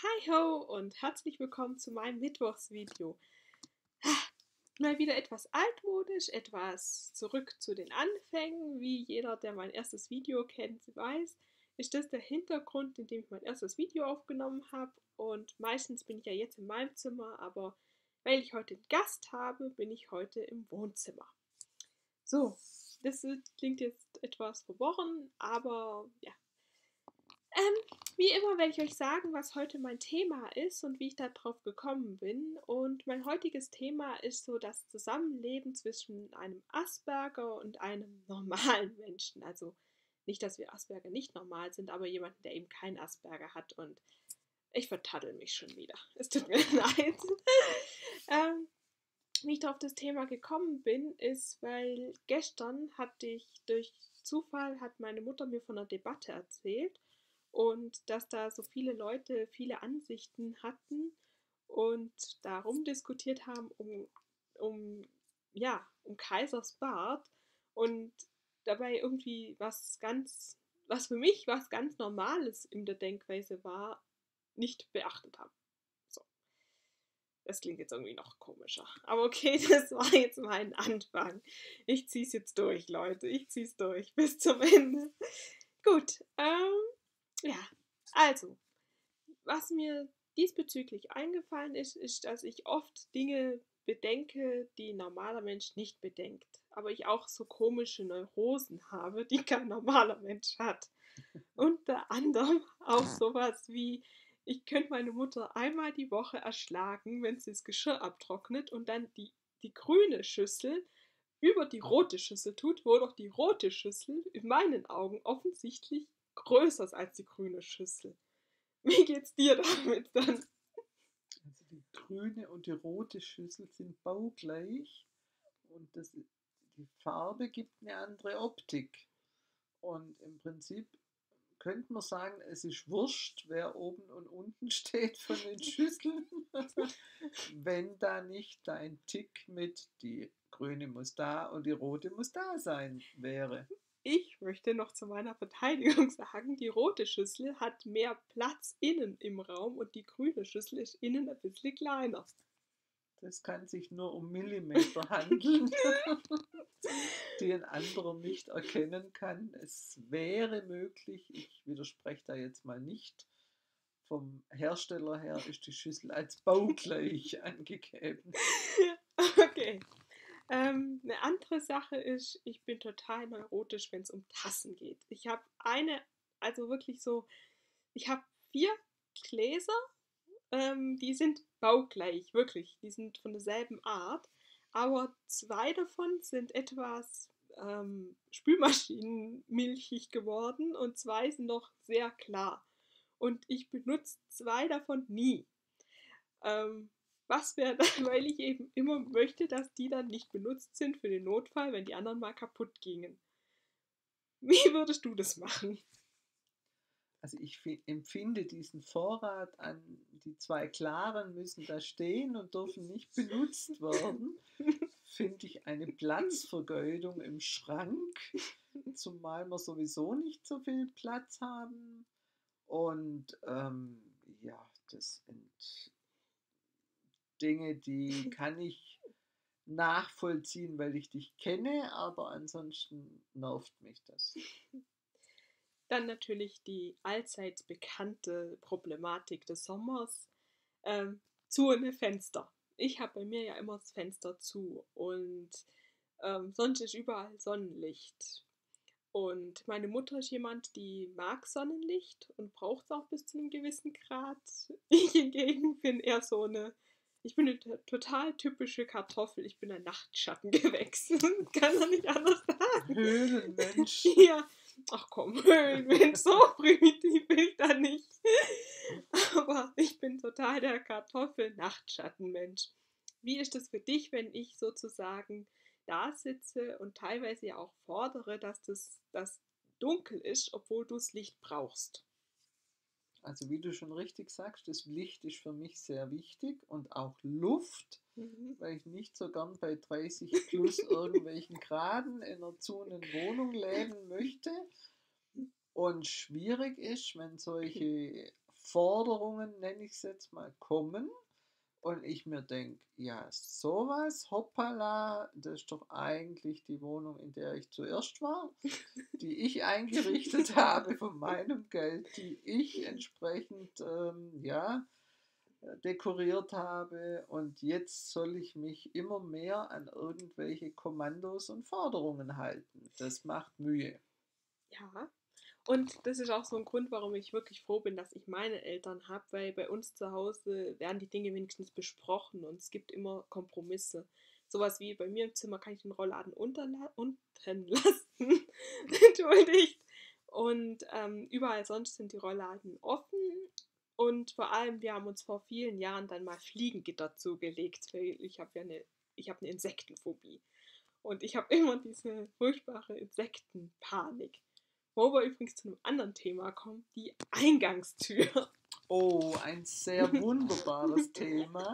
Hi ho und herzlich willkommen zu meinem Mittwochsvideo. Mal wieder etwas altmodisch, etwas zurück zu den Anfängen. Wie jeder, der mein erstes Video kennt, weiß, ist das der Hintergrund, in dem ich mein erstes Video aufgenommen habe. Und meistens bin ich ja jetzt in meinem Zimmer, aber weil ich heute einen Gast habe, bin ich heute im Wohnzimmer. So, das klingt jetzt etwas verworren, aber ja, ähm, wie immer werde ich euch sagen, was heute mein Thema ist und wie ich darauf gekommen bin. Und mein heutiges Thema ist so das Zusammenleben zwischen einem Asperger und einem normalen Menschen. Also nicht, dass wir Asperger nicht normal sind, aber jemanden, der eben kein Asperger hat. Und ich vertaddel mich schon wieder. Es tut mir leid. ähm, wie ich auf das Thema gekommen bin, ist, weil gestern hatte ich durch Zufall hat meine Mutter mir von einer Debatte erzählt und dass da so viele Leute viele Ansichten hatten und darum diskutiert haben um, um ja, um Kaisers Bart und dabei irgendwie was ganz, was für mich was ganz Normales in der Denkweise war, nicht beachtet haben. So. Das klingt jetzt irgendwie noch komischer. Aber okay, das war jetzt mein Anfang. Ich zieh's jetzt durch, Leute. Ich zieh's durch bis zum Ende. Gut, ähm, ja, also, was mir diesbezüglich eingefallen ist, ist, dass ich oft Dinge bedenke, die ein normaler Mensch nicht bedenkt. Aber ich auch so komische Neurosen habe, die kein normaler Mensch hat. Unter anderem auch sowas wie, ich könnte meine Mutter einmal die Woche erschlagen, wenn sie das Geschirr abtrocknet und dann die, die grüne Schüssel über die rote Schüssel tut, wo doch die rote Schüssel in meinen Augen offensichtlich größer ist als die grüne Schüssel. Wie geht's dir damit dann? Also die grüne und die rote Schüssel sind baugleich und das, die Farbe gibt eine andere Optik. Und im Prinzip könnte man sagen, es ist wurscht, wer oben und unten steht von den Schüsseln, wenn da nicht dein Tick mit die grüne muss da und die rote muss da sein wäre. Ich möchte noch zu meiner Verteidigung sagen, die rote Schüssel hat mehr Platz innen im Raum und die grüne Schüssel ist innen ein bisschen kleiner. Das kann sich nur um Millimeter handeln, die ein anderer nicht erkennen kann. Es wäre möglich, ich widerspreche da jetzt mal nicht, vom Hersteller her ist die Schüssel als baugleich angegeben. Okay. Ähm, eine andere Sache ist, ich bin total neurotisch, wenn es um Tassen geht. Ich habe eine, also wirklich so, ich habe vier Gläser, ähm, die sind baugleich, wirklich. Die sind von derselben Art, aber zwei davon sind etwas ähm, Spülmaschinenmilchig geworden und zwei sind noch sehr klar. Und ich benutze zwei davon nie. Ähm, was wäre dann, weil ich eben immer möchte, dass die dann nicht benutzt sind für den Notfall, wenn die anderen mal kaputt gingen. Wie würdest du das machen? Also ich empfinde diesen Vorrat an, die zwei Klaren müssen da stehen und dürfen nicht benutzt werden, finde ich eine Platzvergeudung im Schrank, zumal wir sowieso nicht so viel Platz haben. Und ähm, ja, das ent, Dinge, die kann ich nachvollziehen, weil ich dich kenne, aber ansonsten nervt mich das. Dann natürlich die allseits bekannte Problematik des Sommers. Ähm, zu ohne Fenster. Ich habe bei mir ja immer das Fenster zu und ähm, sonst ist überall Sonnenlicht. Und meine Mutter ist jemand, die mag Sonnenlicht und braucht es auch bis zu einem gewissen Grad. Ich hingegen bin eher so eine ich bin eine total typische Kartoffel. Ich bin ein Nachtschattengewächs. Kann man nicht anders sagen. Höhlenmensch. Ja. Ach komm, Höhlenmensch, so primitiv bin ich da nicht. Aber ich bin total der Kartoffel-Nachtschattenmensch. Wie ist es für dich, wenn ich sozusagen da sitze und teilweise ja auch fordere, dass das dass dunkel ist, obwohl du das Licht brauchst? Also wie du schon richtig sagst, das Licht ist für mich sehr wichtig und auch Luft, mhm. weil ich nicht so gern bei 30 plus irgendwelchen Graden in einer zunen Wohnung leben möchte. Und schwierig ist, wenn solche Forderungen, nenne ich es jetzt mal, kommen und ich mir denke, ja, sowas, hoppala, das ist doch eigentlich die Wohnung, in der ich zuerst war, die ich eingerichtet habe von meinem Geld, die ich entsprechend, ähm, ja, dekoriert habe und jetzt soll ich mich immer mehr an irgendwelche Kommandos und Forderungen halten. Das macht Mühe. Ja, und das ist auch so ein Grund, warum ich wirklich froh bin, dass ich meine Eltern habe, weil bei uns zu Hause werden die Dinge wenigstens besprochen und es gibt immer Kompromisse. Sowas wie bei mir im Zimmer kann ich den Rollladen unten lassen. Entschuldigt. Und ähm, überall sonst sind die Rollladen offen. Und vor allem, wir haben uns vor vielen Jahren dann mal Fliegengitter zugelegt, weil ich habe ja eine, ich habe eine Insektenphobie. Und ich habe immer diese furchtbare Insektenpanik. Wo wir übrigens zu einem anderen Thema kommen, die Eingangstür. Oh, ein sehr wunderbares Thema.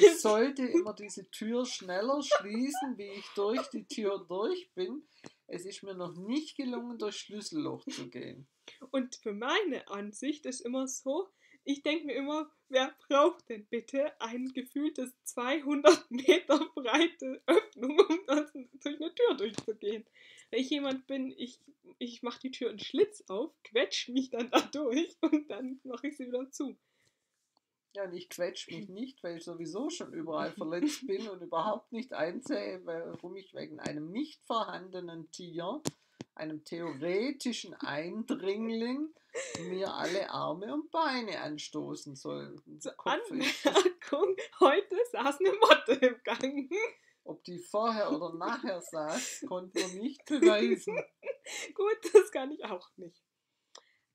Ich sollte immer diese Tür schneller schließen, wie ich durch die Tür durch bin. Es ist mir noch nicht gelungen, durch Schlüsselloch zu gehen. Und für meine Ansicht ist immer so, ich denke mir immer, wer braucht denn bitte ein gefühltes 200 Meter breite Öffnung, um durch eine Tür durchzugehen? Wenn ich jemand bin, ich, ich mache die Tür einen Schlitz auf, quetsche mich dann da durch und dann mache ich sie wieder zu. Ja, und ich quetsche mich nicht, weil ich sowieso schon überall verletzt bin und überhaupt nicht einsehe, warum ich wegen einem nicht vorhandenen Tier, einem theoretischen Eindringling, mir alle Arme und Beine anstoßen soll. Anmerkung, heute saß eine Motte im Gang. Ob die vorher oder nachher saß, konnten wir nicht beweisen. gut, das kann ich auch nicht.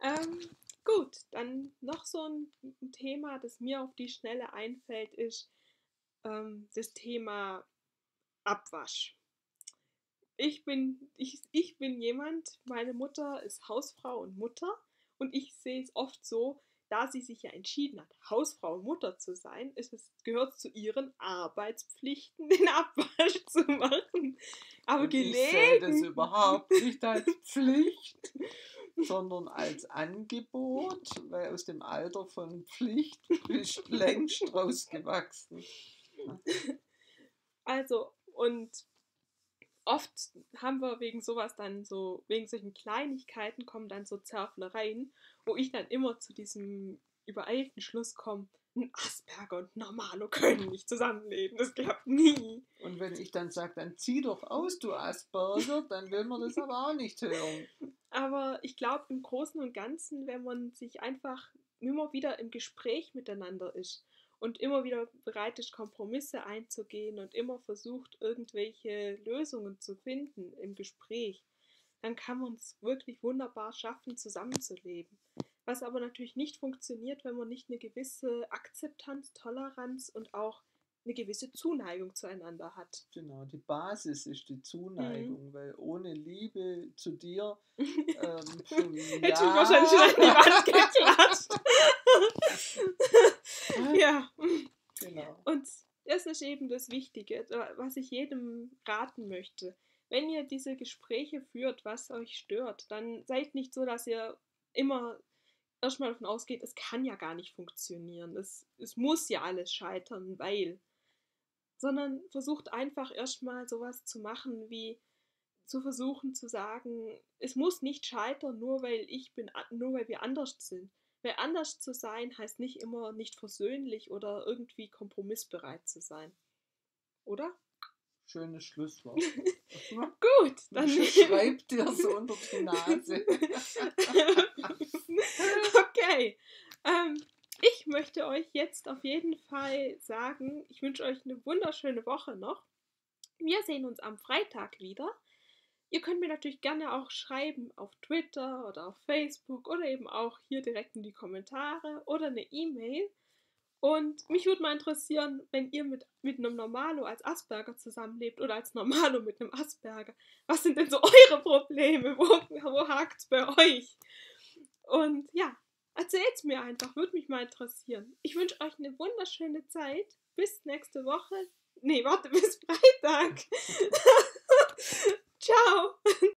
Ähm, gut, dann noch so ein, ein, Thema, das mir auf die Schnelle einfällt, ist ähm, das Thema Abwasch. Ich bin, ich, ich bin jemand, meine Mutter ist Hausfrau und Mutter und ich sehe es oft so, da sie sich ja entschieden hat, Hausfrau und Mutter zu sein, ist es, gehört zu ihren Arbeitspflichten, den Abwasch zu machen. Aber gelegen. Ich sehe das überhaupt nicht als Pflicht, sondern als Angebot, weil aus dem Alter von Pflicht bist längst rausgewachsen. Also, und oft haben wir wegen sowas dann so, wegen solchen Kleinigkeiten kommen dann so Zerflereien, wo ich dann immer zu diesem übereilten Schluss komme, ein Asperger und Normalo können nicht zusammenleben. Das klappt nie. Und wenn ich dann sage, dann zieh doch aus, du Asperger, dann will man das aber auch nicht hören. Aber ich glaube, im Großen und Ganzen, wenn man sich einfach immer wieder im Gespräch miteinander ist und immer wieder bereit ist, Kompromisse einzugehen und immer versucht, irgendwelche Lösungen zu finden im Gespräch, dann kann man es wirklich wunderbar schaffen, zusammenzuleben. Was aber natürlich nicht funktioniert, wenn man nicht eine gewisse Akzeptanz, Toleranz und auch eine gewisse Zuneigung zueinander hat. Genau, die Basis ist die Zuneigung, mhm. weil ohne Liebe zu dir ähm, hätte ja. ich wahrscheinlich schon an die Wand geklatscht. ja. Genau. Und das ist eben das Wichtige, was ich jedem raten möchte. Wenn ihr diese Gespräche führt, was euch stört, dann seid nicht so, dass ihr immer erstmal davon ausgeht, es kann ja gar nicht funktionieren. Es, es muss ja alles scheitern, weil sondern versucht einfach erstmal sowas zu machen, wie zu versuchen zu sagen, es muss nicht scheitern, nur weil ich bin, nur weil wir anders sind. Weil anders zu sein heißt nicht immer nicht versöhnlich oder irgendwie kompromissbereit zu sein. Oder? Schönes Schlusswort. Gut, dann schreibt dir so unter die Nase. okay. Ähm, ich möchte euch jetzt auf jeden Fall sagen, ich wünsche euch eine wunderschöne Woche noch. Wir sehen uns am Freitag wieder. Ihr könnt mir natürlich gerne auch schreiben auf Twitter oder auf Facebook oder eben auch hier direkt in die Kommentare oder eine E-Mail. Und mich würde mal interessieren, wenn ihr mit, mit einem Normalo als Asperger zusammenlebt oder als Normalo mit einem Asperger. Was sind denn so eure Probleme? Wo, wo hakt es bei euch? Und ja, Erzählt's mir einfach, würde mich mal interessieren. Ich wünsche euch eine wunderschöne Zeit. Bis nächste Woche. Nee, warte, bis Freitag. Tchau!